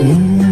Mm.